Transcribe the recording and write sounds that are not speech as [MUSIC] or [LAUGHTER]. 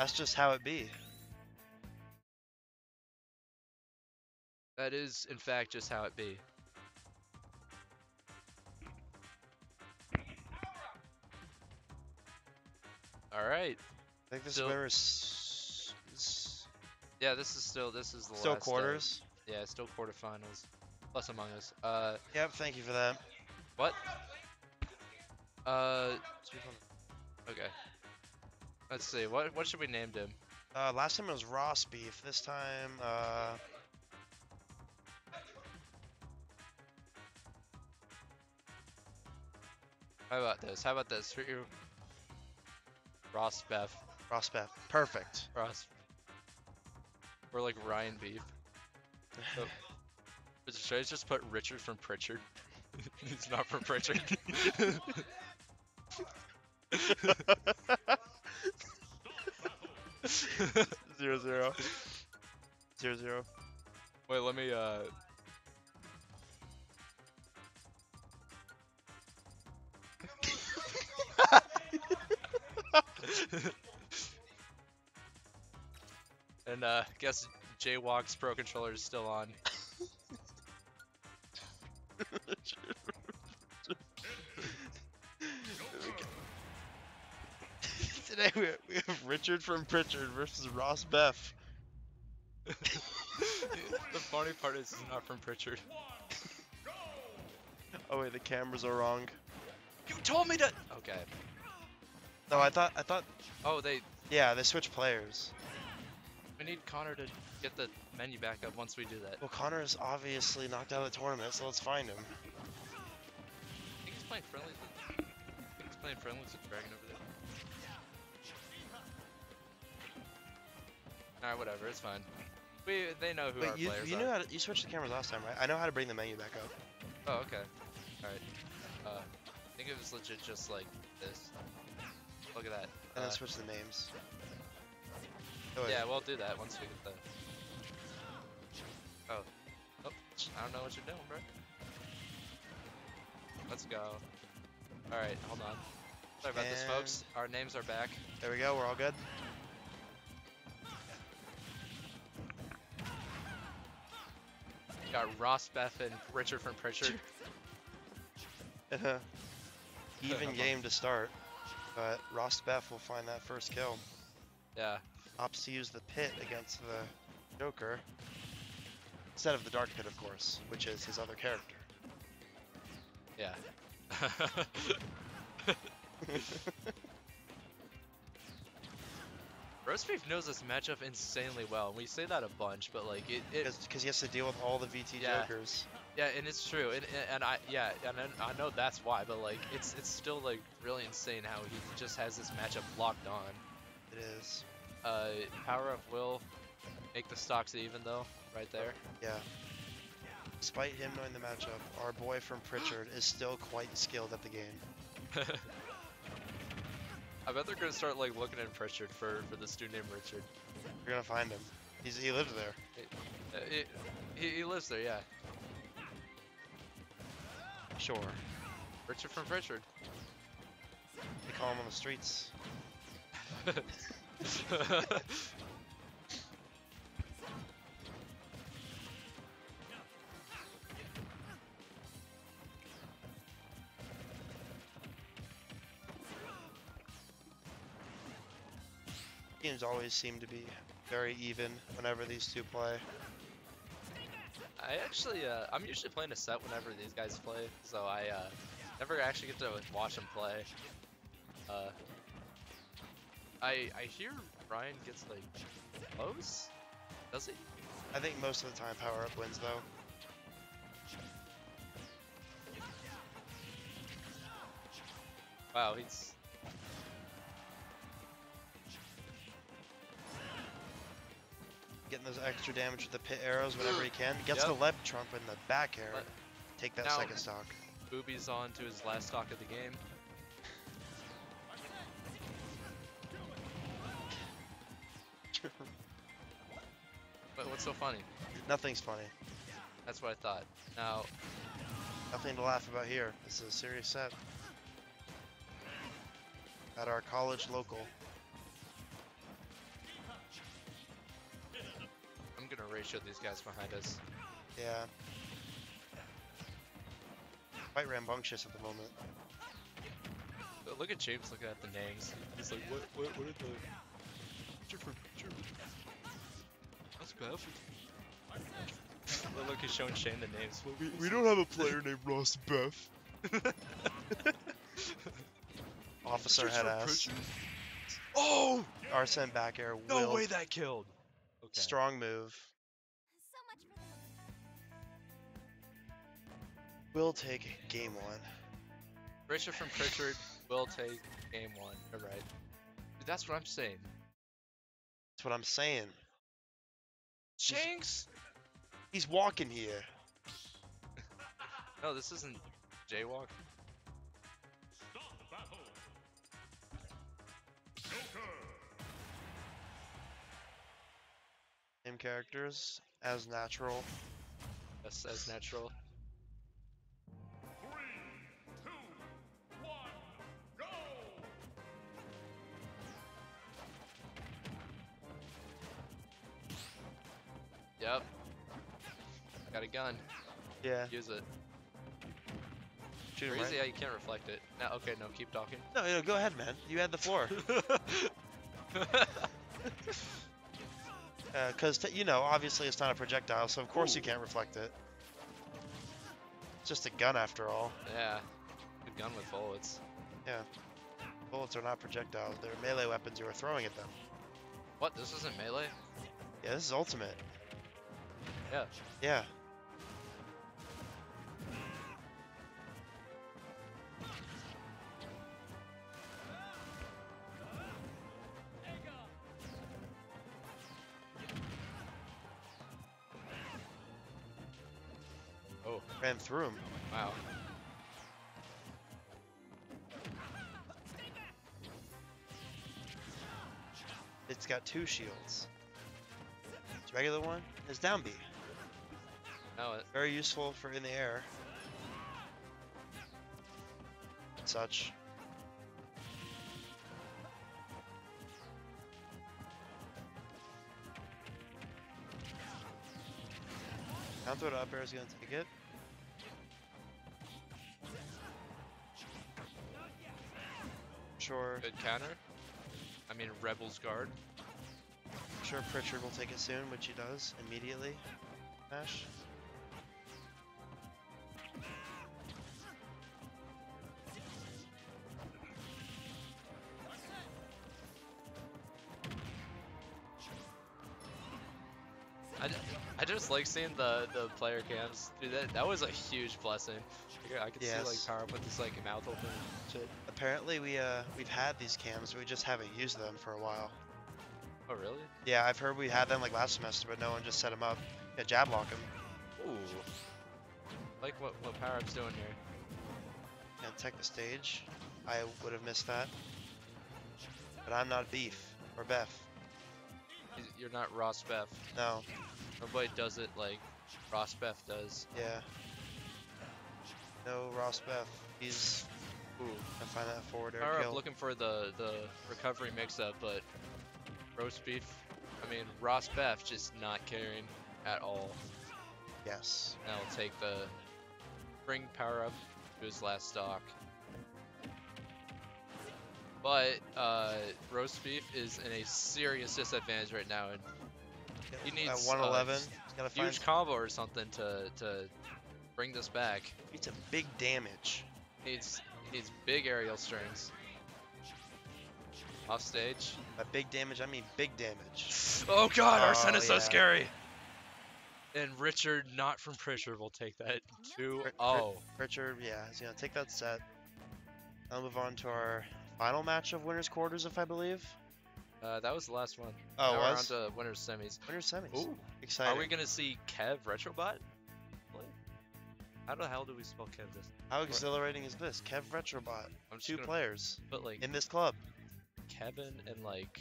That's just how it be. That is, in fact, just how it be. All right. I think this Still- is where it's, it's Yeah, this is still this is the still last, uh, quarters. yeah, still quarterfinals. Plus Among Us. Uh, Yep, thank you for that. what? Uh, Let's move on. okay. Let's see. What what should we name him? Uh, last time it was Ross beef. This time, uh, How about this? How about this for you? Ross Beth. Ross beef. Perfect. Ross. We're like Ryan Beef. [LAUGHS] Oh. Should I just put Richard from Pritchard? [LAUGHS] He's not from Pritchard. [LAUGHS] [LAUGHS] zero zero. Zero zero. Wait, let me uh [LAUGHS] And uh guess Jaywalk's Pro Controller is still on. Today we have, Richard from Pritchard versus Ross Beff. the funny part is he's not from Pritchard. Oh wait, the cameras are wrong. You told me to Okay. No, I thought I thought Oh they yeah they switched players. we need Connor to get the menu back up once we do that. Well, Connor is obviously knocked out of the tournament, so let's find him. I think he's playing friendly. I think he's playing friendly with the dragon over there. Alright, whatever, it's fine. We they know who our Wait, you, players you are. how to, you switched the cameras last time, right? I know how to bring the menu back up. Oh, okay. Alright. Uh, I think it was legit just like this. Look at that. And Uh, then switch the names. Oh, yeah, we'll do that once we get the. Oh. Oh, I don't know what you're doing, bro. Let's go. Alright, hold on. Sorry about this, folks. Our names are back. There we go. We're all good. Got Ross Beth and Richard from Pritchard. [LAUGHS] Even [LAUGHS] game to start, but Ross Beth will find that first kill. yeah. Opts to use the pit against the Joker instead of the Dark Pit, of course, which is his other character. Yeah. [LAUGHS] Roast Beef knows this matchup insanely well. and We say that a bunch, but like it, it Because he has to deal with all the VT Yeah. Jokers. yeah, and it's true, and, and- I yeah, and I- I know that's why, but like it's it's still like really insane how he just has this matchup locked on. It is. Uh, PowerUp will make the stocks even though, right there. Yeah. Despite him knowing the matchup, our boy from Pritchard is still quite skilled at the game. [LAUGHS] I bet they're gonna start like looking at Pritchard for for this dude named Richard. You're gonna find him. He's he lives there. Uh, he, he, he lives there, yeah. Sure. Richard from Pritchard. They call him on the streets. [LAUGHS] Games always seem to be very even whenever these two play. I actually, uh, I'm usually playing a set whenever these guys play, so I uh, never actually get to watch them play. Uh, I I hear Ryan gets like close. Does he? I think most of the time PowerUp wins though. Wow, he's Getting those extra damage with the pit arrows whenever he can. Gets Yep. the left trump in the back air. Let- Take that second stock. Booby's on to his last stock of the game. [LAUGHS] But what's so funny? Nothing's funny. That's what I thought. Now, Nothing to laugh about here. This is a serious set. At our college local. Ratio of these guys behind us. Yeah. Quite rambunctious at the moment. But look at James looking at the names. He's like, what, what, what are the... Picture for picture. That's bad. look, he's showing Shane the names. We, we don't have a player named Ross Beth. [LAUGHS] Officer head ass. Oh! Arsene back air. No Will. way that killed. Okay. Strong move. Will take game one. Ratio from Pritchard will take game one. Alright. Dude, that's what I'm saying. That's what I'm saying. Shanks! He's walking here. [LAUGHS] No, this isn't jaywalk. Same characters as natural. That's as natural. Yep. Got a gun. Yeah. Use it. Shoot Crazy right? how you can't reflect it. No, okay, no, keep talking. No, no, go ahead, man. You had the floor. [LAUGHS] Uh, because, t you know, obviously it's not a projectile, so of course you can't reflect it. It's just a gun after all. yeah. Good gun with bullets. Yeah. Bullets are not projectiles, they're melee weapons you are throwing at them. What? This isn't melee? Yeah, this is ultimate. Yeah. Yeah. Oh, Ran through him. wow. It's got two shields. Its regular one is down B. No, it, Very useful for in the air. And such. To up air is gonna take it. Sure, good counter. I mean, Rebel's guard. sure Pritchard will take it soon, which he does immediately. Smash. I, I just like seeing the, the player cams. Dude, that, that was a huge blessing. I, could see like Yes. power up with this like mouth open shit. Apparently we uh we've had these cams, we just haven't used them for a while. Oh really? Yeah, I've heard we had them like last semester, but no one just set them up. Yeah, jab lock them. Ooh. Like what what power up's doing here. and take the stage. I would have missed that. But I'm not Beef or Beth. You're not Ross Beth. No, Nobody does it like Ross Beth does. yeah. No Ross Beth. He's Ooh. I find that forward air Power up kill. looking for the the recovery mix up, but roast beef. I mean Ross Beth just not caring at all. Yes. And I'll take the bring power up to his last stock. But uh, roast beef is in a serious disadvantage right now, and He At needs, 111, uh, he's gotta find huge combo or something to to bring this back. it's a big damage. Needs needs big aerial strings. Off stage. By big damage, I mean big damage. [LAUGHS] Oh god, Oh, Arsene is so scary. And Richard, not from Pritchard, will take that. 2 Pri- 0. Pritchard, yeah, he's gonna take that set. I'll move on to our final match of winners quarters, if I believe. Uh, that was the last one. Oh, now it we're on to winners semis. Winners semis. Ooh, Exciting. are we gonna see Kev Retrobot? How the hell do we spell Kev this? How exhilarating is this? Kev Retrobot. I'm Two players But like in this club. Kevin and like